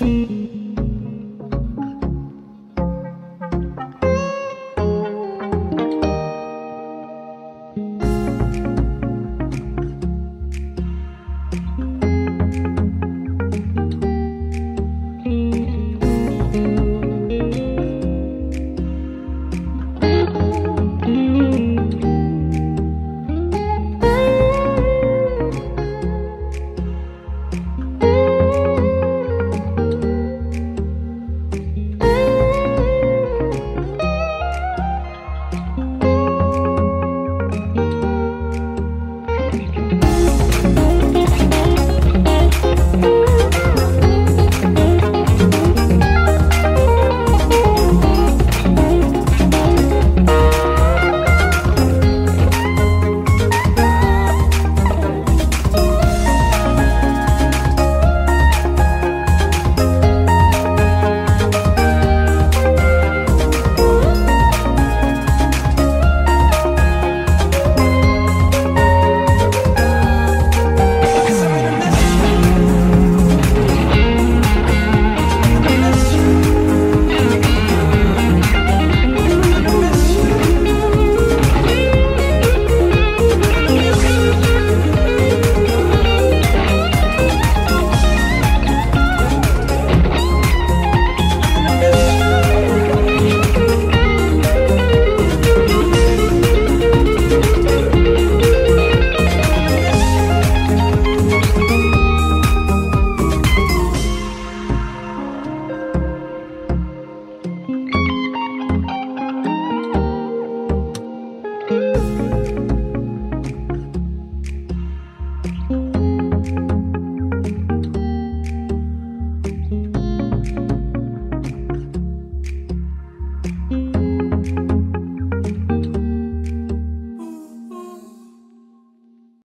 much.